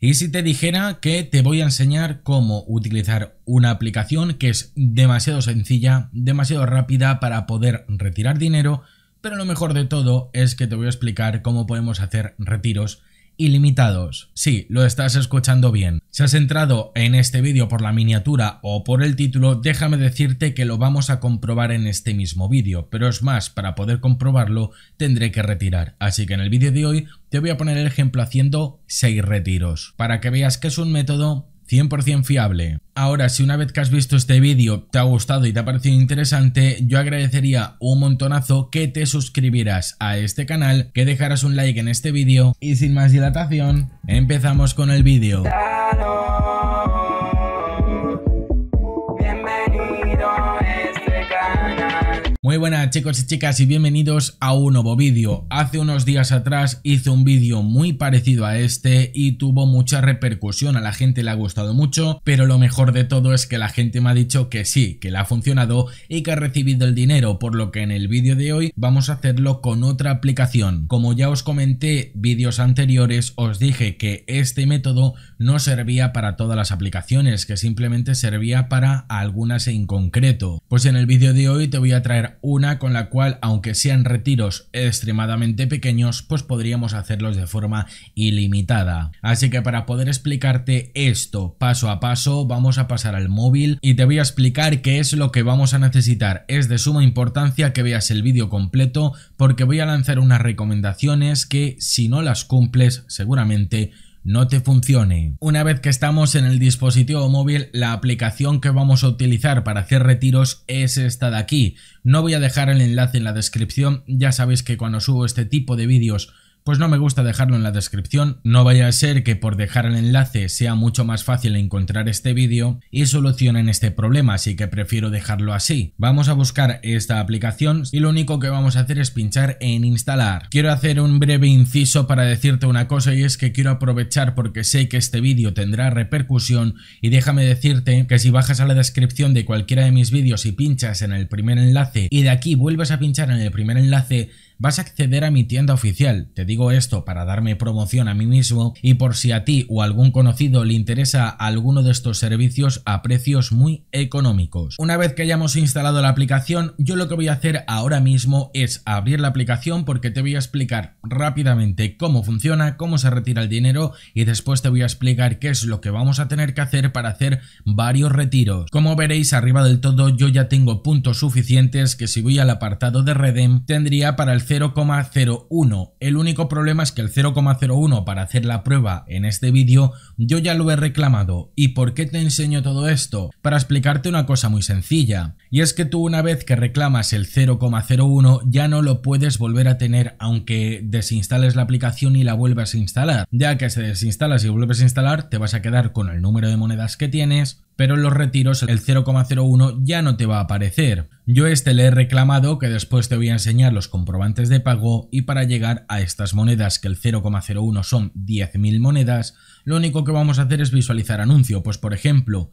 Y si te dijera que te voy a enseñar cómo utilizar una aplicación que es demasiado sencilla, demasiado rápida para poder retirar dinero, pero lo mejor de todo es que te voy a explicar cómo podemos hacer retiros ilimitados. Sí, lo estás escuchando bien. Si has entrado en este vídeo por la miniatura o por el título, déjame decirte que lo vamos a comprobar en este mismo vídeo, pero es más, para poder comprobarlo tendré que retirar. Así que en el vídeo de hoy te voy a poner el ejemplo haciendo 6 retiros, para que veas que es un método 100% fiable. Ahora, si una vez que has visto este vídeo te ha gustado y te ha parecido interesante, yo agradecería un montonazo que te suscribieras a este canal, que dejaras un like en este vídeo y sin más dilatación, empezamos con el vídeo. Muy buenas chicos y chicas y bienvenidos a un nuevo vídeo. Hace unos días atrás hice un vídeo muy parecido a este y tuvo mucha repercusión, a la gente le ha gustado mucho, pero lo mejor de todo es que la gente me ha dicho que sí, que le ha funcionado y que ha recibido el dinero, por lo que en el vídeo de hoy vamos a hacerlo con otra aplicación. Como ya os comenté vídeos anteriores, os dije que este método no servía para todas las aplicaciones, que simplemente servía para algunas en concreto. Pues en el vídeo de hoy te voy a traer una con la cual, aunque sean retiros extremadamente pequeños, pues podríamos hacerlos de forma ilimitada. Así que para poder explicarte esto paso a paso, vamos a pasar al móvil y te voy a explicar qué es lo que vamos a necesitar. Es de suma importancia que veas el vídeo completo porque voy a lanzar unas recomendaciones que si no las cumples seguramente no te funcione. Una vez que estamos en el dispositivo móvil, la aplicación que vamos a utilizar para hacer retiros es esta de aquí. No voy a dejar el enlace en la descripción, ya sabéis que cuando subo este tipo de vídeos pues no me gusta dejarlo en la descripción, no vaya a ser que por dejar el enlace sea mucho más fácil encontrar este vídeo y solucionen este problema, así que prefiero dejarlo así. Vamos a buscar esta aplicación y lo único que vamos a hacer es pinchar en instalar. Quiero hacer un breve inciso para decirte una cosa y es que quiero aprovechar porque sé que este vídeo tendrá repercusión y déjame decirte que si bajas a la descripción de cualquiera de mis vídeos y pinchas en el primer enlace y de aquí vuelves a pinchar en el primer enlace vas a acceder a mi tienda oficial. Te digo esto para darme promoción a mí mismo y por si a ti o algún conocido le interesa alguno de estos servicios a precios muy económicos. Una vez que hayamos instalado la aplicación, yo lo que voy a hacer ahora mismo es abrir la aplicación porque te voy a explicar rápidamente cómo funciona, cómo se retira el dinero y después te voy a explicar qué es lo que vamos a tener que hacer para hacer varios retiros. Como veréis arriba del todo yo ya tengo puntos suficientes que si voy al apartado de Redem tendría para el 0,01. El único problema es que el 0,01 para hacer la prueba en este vídeo yo ya lo he reclamado. ¿Y por qué te enseño todo esto? Para explicarte una cosa muy sencilla. Y es que tú una vez que reclamas el 0,01 ya no lo puedes volver a tener aunque desinstales la aplicación y la vuelvas a instalar. Ya que se desinstalas y vuelves a instalar te vas a quedar con el número de monedas que tienes pero en los retiros el 0,01 ya no te va a aparecer. Yo este le he reclamado que después te voy a enseñar los comprobantes de pago y para llegar a estas monedas que el 0,01 son 10.000 monedas, lo único que vamos a hacer es visualizar anuncio, pues por ejemplo,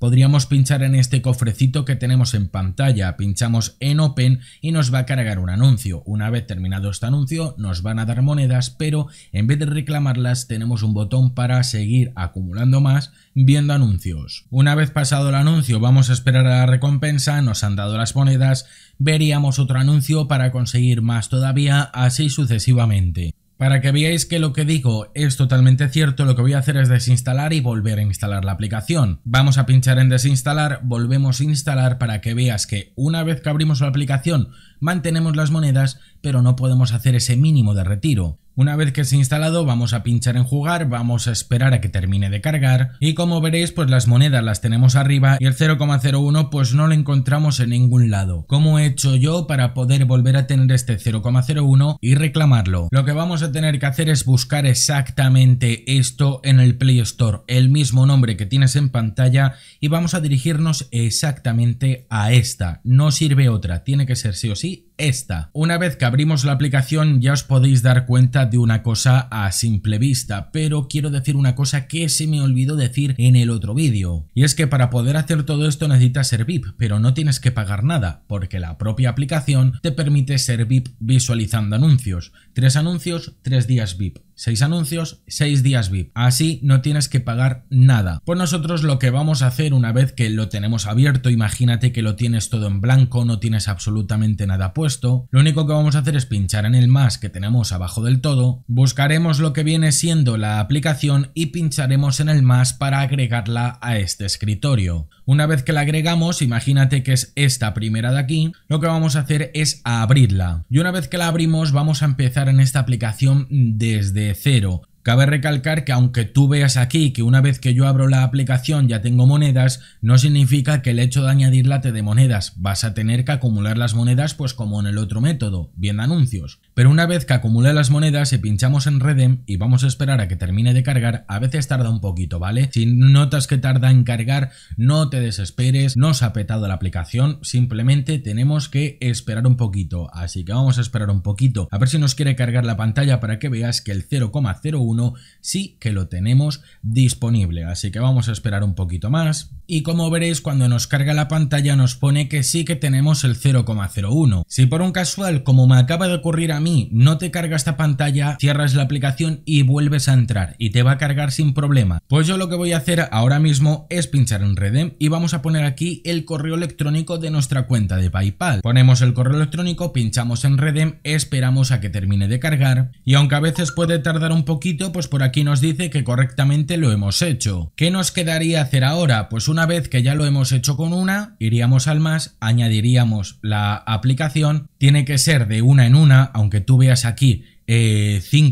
podríamos pinchar en este cofrecito que tenemos en pantalla, pinchamos en Open y nos va a cargar un anuncio. Una vez terminado este anuncio nos van a dar monedas, pero en vez de reclamarlas tenemos un botón para seguir acumulando más viendo anuncios. Una vez pasado el anuncio vamos a esperar a la recompensa, nos han dado las monedas, veríamos otro anuncio para conseguir más todavía, así sucesivamente. Para que veáis que lo que digo es totalmente cierto, lo que voy a hacer es desinstalar y volver a instalar la aplicación. Vamos a pinchar en desinstalar, volvemos a instalar para que veas que una vez que abrimos la aplicación mantenemos las monedas, pero no podemos hacer ese mínimo de retiro. Una vez que se ha instalado vamos a pinchar en jugar, vamos a esperar a que termine de cargar y como veréis pues las monedas las tenemos arriba y el 0,01 pues no lo encontramos en ningún lado. ¿Cómo he hecho yo para poder volver a tener este 0,01 y reclamarlo? Lo que vamos a tener que hacer es buscar exactamente esto en el Play Store, el mismo nombre que tienes en pantalla y vamos a dirigirnos exactamente a esta. No sirve otra, tiene que ser sí o sí esta. Una vez que abrimos la aplicación ya os podéis dar cuenta de una cosa a simple vista, pero quiero decir una cosa que se me olvidó decir en el otro vídeo. Y es que para poder hacer todo esto necesitas ser VIP, pero no tienes que pagar nada, porque la propia aplicación te permite ser VIP visualizando anuncios. Tres anuncios, tres días VIP. 6 anuncios, 6 días VIP. Así no tienes que pagar nada. Pues nosotros lo que vamos a hacer una vez que lo tenemos abierto, imagínate que lo tienes todo en blanco, no tienes absolutamente nada puesto, lo único que vamos a hacer es pinchar en el más que tenemos abajo del todo, buscaremos lo que viene siendo la aplicación y pincharemos en el más para agregarla a este escritorio. Una vez que la agregamos, imagínate que es esta primera de aquí, lo que vamos a hacer es abrirla. Y una vez que la abrimos vamos a empezar en esta aplicación desde cero. Cabe recalcar que aunque tú veas aquí que una vez que yo abro la aplicación ya tengo monedas, no significa que el hecho de añadirla te dé monedas. Vas a tener que acumular las monedas pues como en el otro método, viendo anuncios. Pero una vez que acumule las monedas y pinchamos en Redem y vamos a esperar a que termine de cargar, a veces tarda un poquito, ¿vale? Si notas que tarda en cargar, no te desesperes, no se ha petado la aplicación, simplemente tenemos que esperar un poquito. Así que vamos a esperar un poquito, a ver si nos quiere cargar la pantalla para que veas que el 0,01 sí que lo tenemos disponible, así que vamos a esperar un poquito más. Y como veréis cuando nos carga la pantalla nos pone que sí que tenemos el 0,01. Si por un casual, como me acaba de ocurrir a mí, no te carga esta pantalla, cierras la aplicación y vuelves a entrar y te va a cargar sin problema. Pues yo lo que voy a hacer ahora mismo es pinchar en Redem y vamos a poner aquí el correo electrónico de nuestra cuenta de PayPal. Ponemos el correo electrónico, pinchamos en Redem, esperamos a que termine de cargar y aunque a veces puede tardar un poquito pues por aquí nos dice que correctamente lo hemos hecho. ¿Qué nos quedaría hacer ahora? Pues una vez que ya lo hemos hecho con una, iríamos al más, añadiríamos la aplicación, tiene que ser de una en una, aunque tú veas aquí 5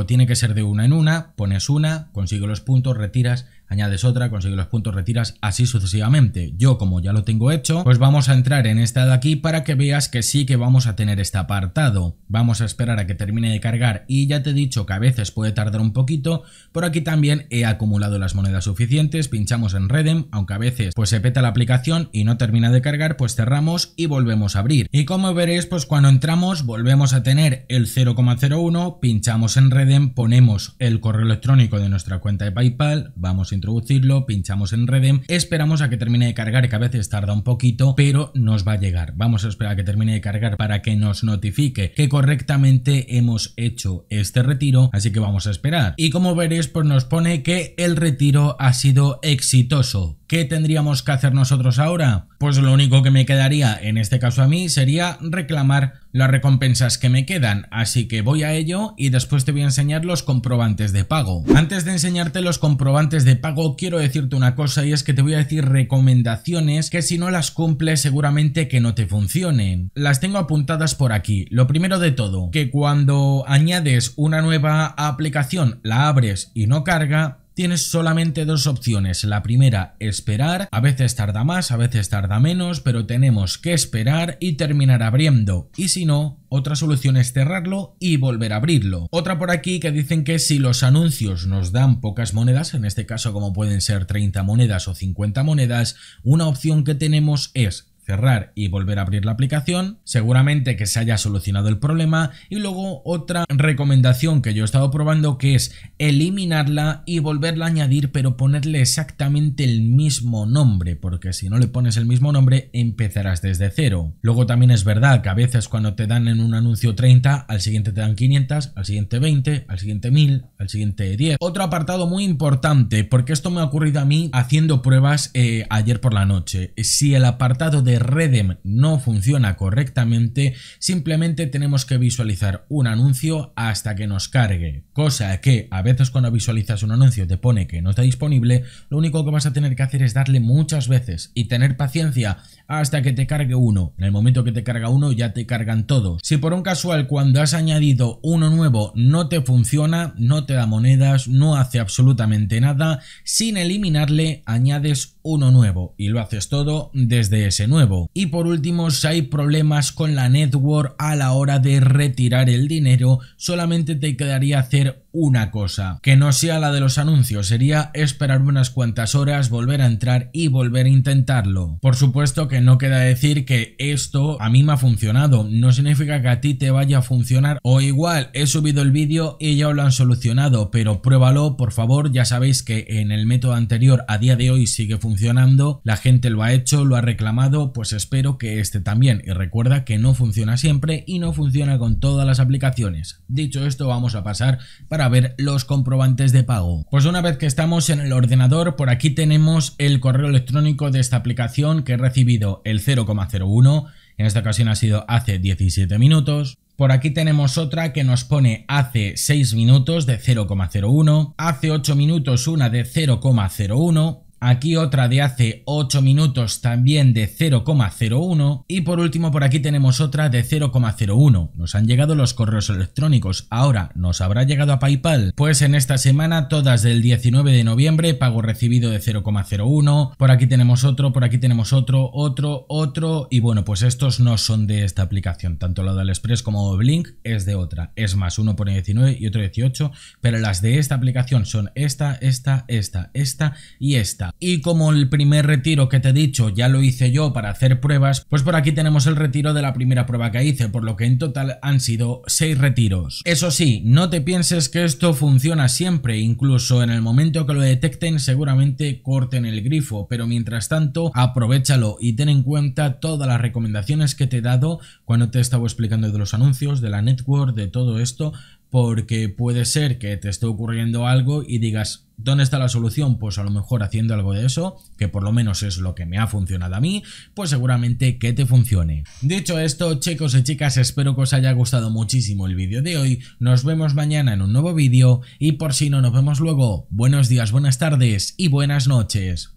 eh, tiene que ser de una en una, pones una, consigue los puntos, retiras, añades otra, consigues los puntos, retiras, así sucesivamente. Yo como ya lo tengo hecho, pues vamos a entrar en esta de aquí para que veas que sí que vamos a tener este apartado. Vamos a esperar a que termine de cargar y ya te he dicho que a veces puede tardar un poquito, por aquí también he acumulado las monedas suficientes, pinchamos en Redem, aunque a veces pues se peta la aplicación y no termina de cargar, pues cerramos y volvemos a abrir. Y como veréis, pues cuando entramos volvemos a tener el 0,01, pinchamos en Redem, ponemos el correo electrónico de nuestra cuenta de PayPal, vamos a introducirlo, pinchamos en Redem, esperamos a que termine de cargar, que a veces tarda un poquito, pero nos va a llegar. Vamos a esperar a que termine de cargar para que nos notifique que correctamente hemos hecho este retiro, así que vamos a esperar. Y como veréis, pues nos pone que el retiro ha sido exitoso. ¿Qué tendríamos que hacer nosotros ahora? Pues lo único que me quedaría, en este caso a mí, sería reclamar las recompensas que me quedan, así que voy a ello y después te voy a enseñar los comprobantes de pago. Antes de enseñarte los comprobantes de pago, quiero decirte una cosa y es que te voy a decir recomendaciones que si no las cumples seguramente que no te funcionen. Las tengo apuntadas por aquí. Lo primero de todo, que cuando añades una nueva aplicación, la abres y no carga, tienes solamente dos opciones. La primera, esperar. A veces tarda más, a veces tarda menos, pero tenemos que esperar y terminar abriendo. Y si no, otra solución es cerrarlo y volver a abrirlo. Otra por aquí que dicen que si los anuncios nos dan pocas monedas, en este caso como pueden ser 30 monedas o 50 monedas, una opción que tenemos es cerrar y volver a abrir la aplicación, seguramente que se haya solucionado el problema y luego otra recomendación que yo he estado probando que es eliminarla y volverla a añadir pero ponerle exactamente el mismo nombre porque si no le pones el mismo nombre empezarás desde cero. Luego también es verdad que a veces cuando te dan en un anuncio 30 al siguiente te dan 500, al siguiente 20, al siguiente 1000, al siguiente 10. Otro apartado muy importante porque esto me ha ocurrido a mí haciendo pruebas eh, ayer por la noche. Si el apartado de Redem no funciona correctamente, simplemente tenemos que visualizar un anuncio hasta que nos cargue. Cosa que a veces cuando visualizas un anuncio te pone que no está disponible, lo único que vas a tener que hacer es darle muchas veces y tener paciencia hasta que te cargue uno. En el momento que te carga uno ya te cargan todos. Si por un casual cuando has añadido uno nuevo no te funciona, no te da monedas, no hace absolutamente nada, sin eliminarle añades uno nuevo y lo haces todo desde ese nuevo. Y por último, si hay problemas con la network a la hora de retirar el dinero, solamente te quedaría hacer una cosa, que no sea la de los anuncios, sería esperar unas cuantas horas, volver a entrar y volver a intentarlo. Por supuesto que no queda decir que esto a mí me ha funcionado, no significa que a ti te vaya a funcionar. O igual he subido el vídeo y ya lo han solucionado, pero pruébalo por favor, ya sabéis que en el método anterior a día de hoy sigue funcionando, la gente lo ha hecho, lo ha reclamado, pues espero que este también. Y recuerda que no funciona siempre y no funciona con todas las aplicaciones. Dicho esto, vamos a pasar para ver los comprobantes de pago. Pues una vez que estamos en el ordenador, por aquí tenemos el correo electrónico de esta aplicación que he recibido el 0,01 en esta ocasión ha sido hace 17 minutos. Por aquí tenemos otra que nos pone hace 6 minutos de 0,01, hace 8 minutos una de 0,01, Aquí otra de hace 8 minutos también de 0,01 y por último por aquí tenemos otra de 0,01. Nos han llegado los correos electrónicos. Ahora, ¿nos habrá llegado a PayPal? Pues en esta semana todas del 19 de noviembre, pago recibido de 0,01. Por aquí tenemos otro, por aquí tenemos otro, otro, otro y bueno, pues estos no son de esta aplicación. Tanto lo del Express como Blink es de otra. Es más, uno pone 19 y otro 18, pero las de esta aplicación son esta, esta, esta, esta y esta. Y como el primer retiro que te he dicho ya lo hice yo para hacer pruebas, pues por aquí tenemos el retiro de la primera prueba que hice, por lo que en total han sido 6 retiros. Eso sí, no te pienses que esto funciona siempre, incluso en el momento que lo detecten seguramente corten el grifo, pero mientras tanto aprovechalo y ten en cuenta todas las recomendaciones que te he dado cuando te he estado explicando de los anuncios, de la network, de todo esto, porque puede ser que te esté ocurriendo algo y digas, ¿dónde está la solución? Pues a lo mejor haciendo algo de eso, que por lo menos es lo que me ha funcionado a mí, pues seguramente que te funcione. Dicho esto, chicos y chicas, espero que os haya gustado muchísimo el vídeo de hoy, nos vemos mañana en un nuevo vídeo y por si no nos vemos luego, buenos días, buenas tardes y buenas noches.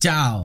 ¡Chao!